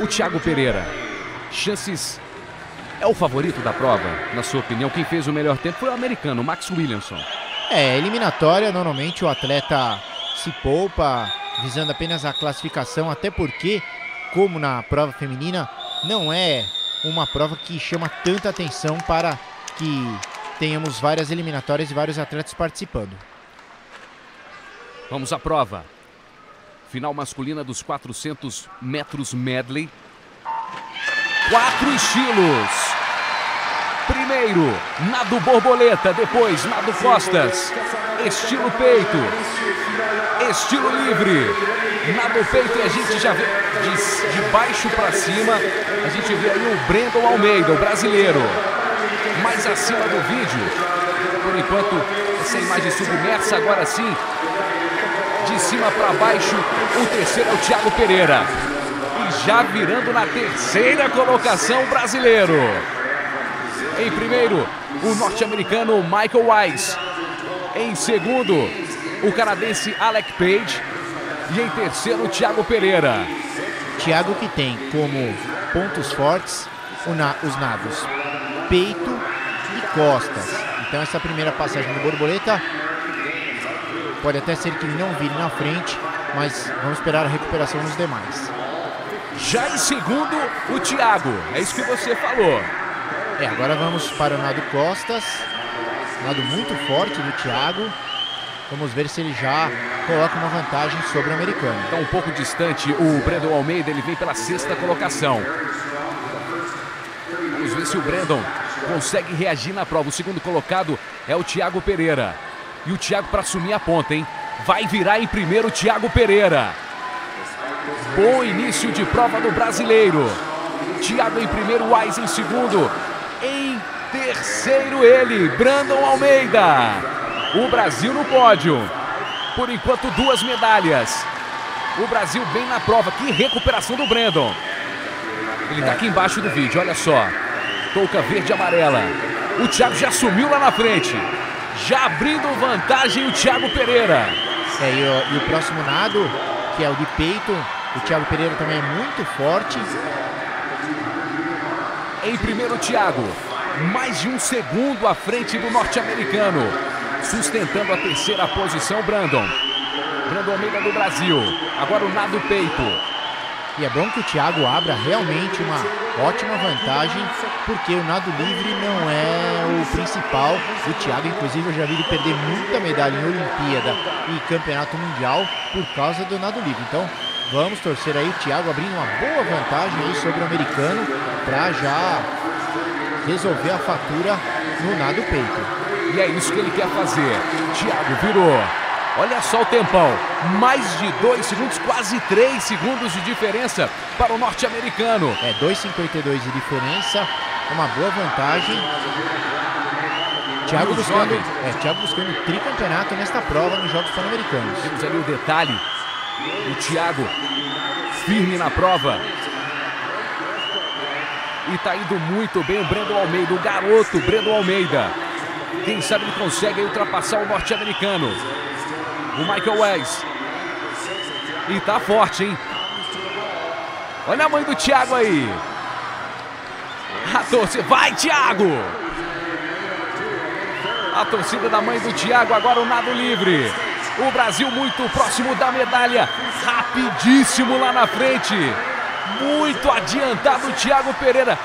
o Thiago Pereira. Chances é o favorito da prova, na sua opinião? Quem fez o melhor tempo foi o americano, Max Williamson. É, eliminatória, normalmente o atleta se poupa, visando apenas a classificação, até porque, como na prova feminina, não é uma prova que chama tanta atenção para que tenhamos várias eliminatórias e vários atletas participando. Vamos à prova. Final masculina dos 400 metros medley. Quatro estilos. Primeiro, nado borboleta, depois nado costas, estilo peito, estilo livre, nado peito e a gente já vê de, de baixo para cima, a gente vê aí o Brandon Almeida, o brasileiro. Mais acima do vídeo, por enquanto, essa imagem submersa, agora sim, de cima para baixo, o terceiro é o Thiago Pereira. E já virando na terceira colocação brasileiro. Em primeiro, o norte-americano Michael Wise. Em segundo, o canadense Alec Page. E em terceiro, o Thiago Pereira. Thiago que tem como pontos fortes os nados peito e costas. Então essa primeira passagem do borboleta pode até ser que ele não vire na frente, mas vamos esperar a recuperação nos demais. Já em segundo, o Thiago. É isso que você falou. É, agora vamos para o nado costas. Nado muito forte do Thiago. Vamos ver se ele já coloca uma vantagem sobre o americano. Está um pouco distante o Brandon Almeida, ele vem pela sexta colocação. Vamos ver se o Brandon consegue reagir na prova. O segundo colocado é o Thiago Pereira. E o Thiago para assumir a ponta, hein? Vai virar em primeiro o Thiago Pereira. Bom início de prova do brasileiro. Thiago em primeiro, Wise em segundo. Em terceiro ele, Brandon Almeida. O Brasil no pódio. Por enquanto, duas medalhas. O Brasil bem na prova. Que recuperação do Brandon. Ele está aqui embaixo do vídeo, olha só. Touca verde e amarela. O Thiago já sumiu lá na frente. Já abrindo vantagem o Thiago Pereira. É, e, o, e o próximo nado, que é o de peito, o Thiago Pereira também é muito forte. Em primeiro, Thiago, mais de um segundo à frente do norte-americano. Sustentando a terceira posição, Brandon. Brandon Almeida do Brasil. Agora o nado peito. E é bom que o Thiago abra realmente uma ótima vantagem, porque o nado livre não é o principal. O Thiago, inclusive, eu já vi ele perder muita medalha em Olimpíada e Campeonato Mundial por causa do nado livre. Então, vamos torcer aí o Thiago abrindo uma boa vantagem aí sobre o americano para já resolver a fatura no nado peito. E é isso que ele quer fazer. Thiago virou. Olha só o tempão. Mais de dois segundos, quase três segundos de diferença para o norte-americano. É 2,52 de diferença. Uma boa vantagem. Thiago buscando, é, Thiago buscando tricampeonato nesta prova nos Jogos Pan-Americanos. Temos ali o detalhe. O Thiago firme na prova. E tá indo muito bem o Brendo Almeida, o garoto Brendo Almeida. Quem sabe ele consegue ultrapassar o norte-americano. O Michael Wes. E tá forte, hein? Olha a mãe do Thiago aí. A torcida. Vai, Thiago! A torcida da mãe do Thiago, agora o nado livre. O Brasil muito próximo da medalha. Rapidíssimo lá na frente. Muito adiantado o Thiago Pereira.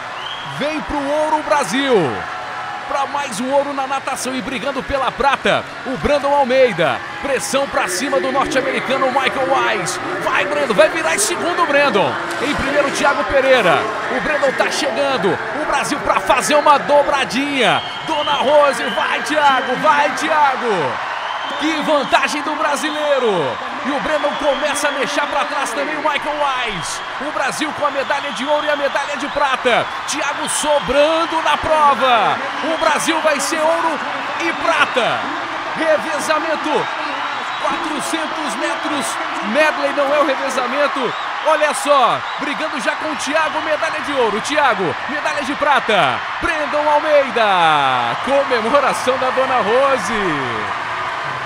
Vem pro ouro o Brasil para mais um ouro na natação e brigando pela prata. O Brandon Almeida. Pressão para cima do norte-americano Michael Wise. Vai, Brandon, vai virar em segundo, Brandon. Em primeiro, Thiago Pereira. O Brandon tá chegando. O Brasil para fazer uma dobradinha. Dona Rose, vai, Thiago, vai, Thiago. Que vantagem do brasileiro! E o Brandon começa a mexer para trás também o Michael Wise. O Brasil com a medalha de ouro e a medalha de prata. Thiago sobrando na prova. O Brasil vai ser ouro e prata. Revezamento. 400 metros. Medley não é o revezamento. Olha só, brigando já com o Thiago, medalha de ouro. Thiago, medalha de prata. Brandon Almeida. Comemoração da Dona Rose.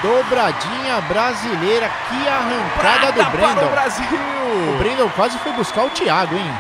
Dobradinha brasileira. Que arrancada do Brandon. O Brasil. O Brandon quase foi buscar o Thiago, hein?